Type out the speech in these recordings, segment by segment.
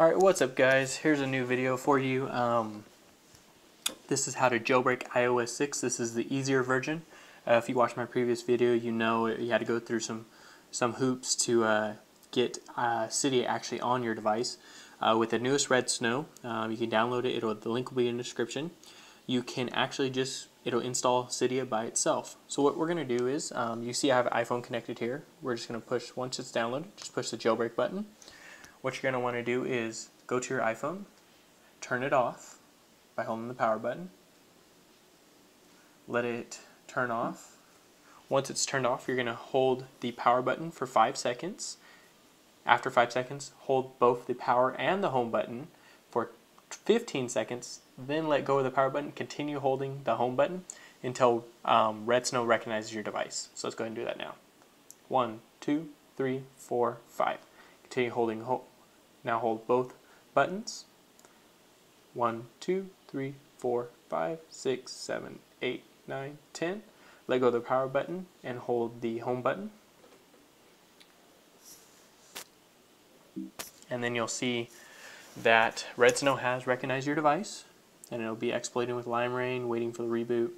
Alright, what's up guys? Here's a new video for you. Um, this is how to jailbreak iOS 6. This is the easier version. Uh, if you watched my previous video, you know you had to go through some some hoops to uh, get uh, Cydia actually on your device. Uh, with the newest Redsn0w, um, you can download it. It'll, the link will be in the description. You can actually just, it'll install Cydia by itself. So what we're going to do is, um, you see I have iPhone connected here. We're just going to push, once it's downloaded, just push the jailbreak button what you're going to want to do is go to your iPhone, turn it off by holding the power button, let it turn off. Once it's turned off, you're going to hold the power button for 5 seconds. After 5 seconds, hold both the power and the home button for 15 seconds, then let go of the power button, continue holding the home button until um, Redsn0w recognizes your device. So let's go ahead and do that now. One, two, three, four, five. Continue holding, now hold both buttons. One, two, three, four, five, six, seven, eight, nine, ten. Let go of the power button and hold the home button. And then you'll see that Redsn0w has recognized your device and it'll be exploiting with limera1n, waiting for the reboot,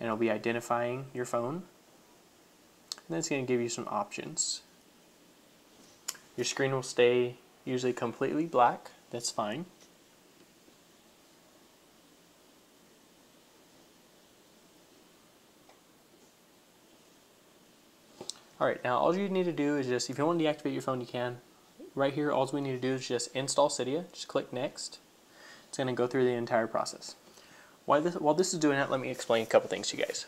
and it'll be identifying your phone. And then it's going to give you some options. Your screen will stay usually completely black, that's fine. Alright, now all you need to do is just, if you want to deactivate your phone, you can. Right here, all we need to do is just install Cydia. Just click Next. It's going to go through the entire process. While this, while this is doing that, let me explain a couple things to you guys.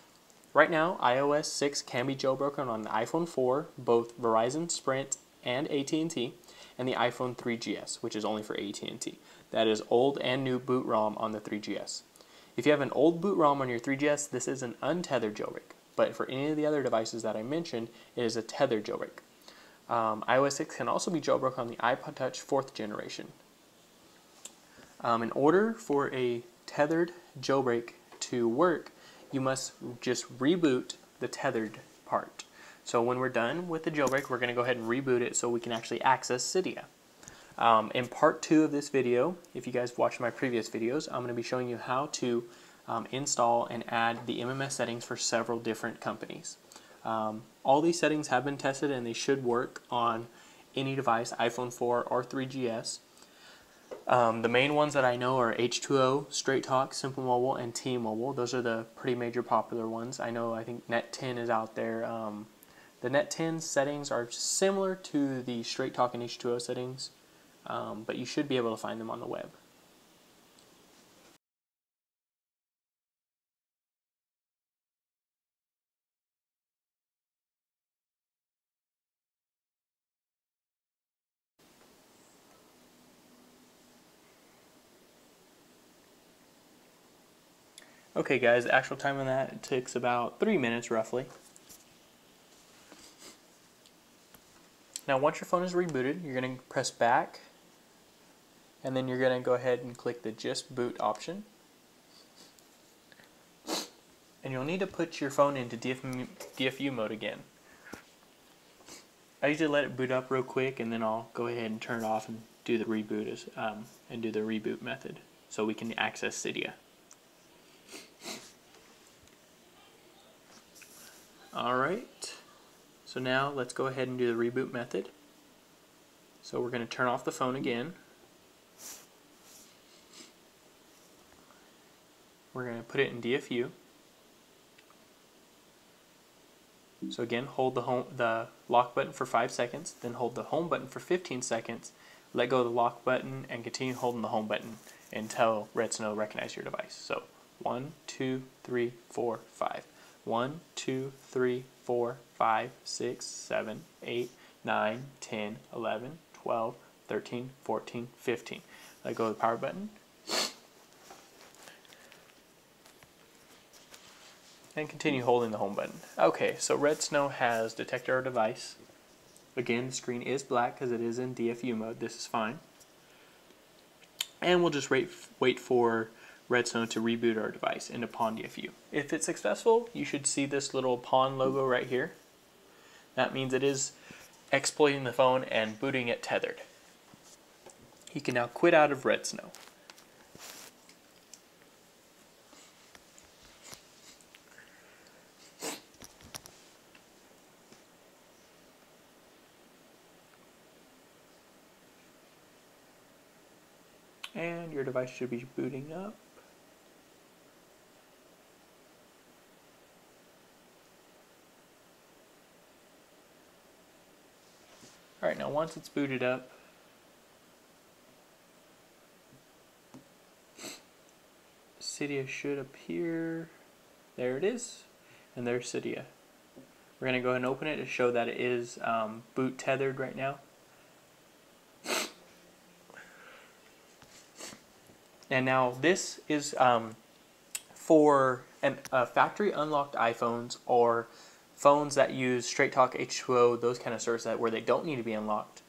Right now, iOS 6 can be jailbroken on the iPhone 4, both Verizon, Sprint, and AT&T, and the iPhone 3GS, which is only for AT&T. That is old and new boot ROM on the 3GS. If you have an old boot ROM on your 3GS, this is an untethered jailbreak. But for any of the other devices that I mentioned, it is a tethered jailbreak. Um, iOS 6 can also be jailbroken on the iPod Touch 4th generation. Um, in order for a tethered jailbreak to work, you must just reboot the tethered part. So when we're done with the jailbreak, we're going to go ahead and reboot it so we can actually access Cydia. Um, in part two of this video, if you guys watched my previous videos, I'm going to be showing you how to um, install and add the MMS settings for several different companies. Um, all these settings have been tested and they should work on any device, iPhone 4 or 3GS. Um, the main ones that I know are H2O, Straight Talk, Simple Mobile, and T-Mobile. Those are the pretty major popular ones. I know I think Net10 is out there. Um, the Net10 settings are similar to the Straight Talk and H2O settings, um, but you should be able to find them on the web. Okay guys, the actual time on that takes about three minutes roughly. Now once your phone is rebooted, you're going to press back and then you're going to go ahead and click the just boot option. And you'll need to put your phone into DFU, mode again. I usually let it boot up real quick and then I'll go ahead and turn it off and do the reboot as, um, and do the reboot method so we can access Cydia. Alright. So now let's go ahead and do the reboot method. So we're going to turn off the phone again. We're going to put it in DFU. So again, hold the home the lock button for 5 seconds, then hold the home button for 15 seconds, let go of the lock button, and continue holding the home button until Red recognizes your device. So one, two, three, four, five. One, two, three, four, five, six, seven, eight, nine, ten, eleven, twelve, thirteen, fourteen, fifteen. Let go of the power button. And continue holding the home button. Okay, so Redsn0w has detected our device. Again, the screen is black because it is in DFU mode. This is fine. And we'll just wait, wait for Redsn0w to reboot our device into Pawn DFU. If it's successful, you should see this little Pawn logo right here. That means it is exploiting the phone and booting it tethered. You can now quit out of Redsn0w. And your device should be booting up. Alright, now once it's booted up, Cydia should appear. There it is. And there's Cydia. We're going to go ahead and open it to show that it is um, boot tethered right now. And now this is um, for an, uh, factory unlocked iPhones or phones that use Straight Talk H2O, those kind of services that where they don't need to be unlocked.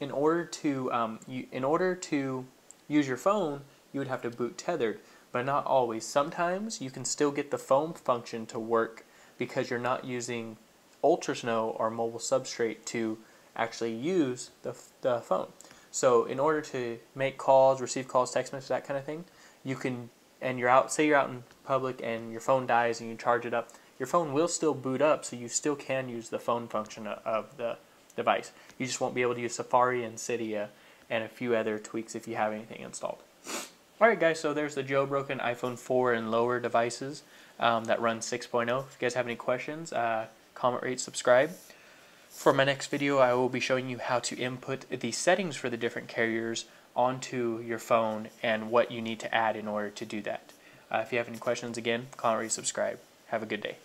In order to um, you, in order to use your phone, you would have to boot tethered, but not always. Sometimes you can still get the phone function to work because you're not using ultrasn0w or mobile substrate to actually use the, the phone. So in order to make calls, receive calls, text messages, that kind of thing, you can, and you're out, say you're out in public and your phone dies and you charge it up, your phone will still boot up, so you still can use the phone function of the device. You just won't be able to use Safari and Cydia and a few other tweaks if you have anything installed. Alright guys, so there's the jailbroken iPhone 4 and lower devices um, that run 6.0. If you guys have any questions, uh, comment, rate, subscribe. For my next video, I will be showing you how to input the settings for the different carriers onto your phone and what you need to add in order to do that. Uh, if you have any questions, again, comment, rate, subscribe. Have a good day.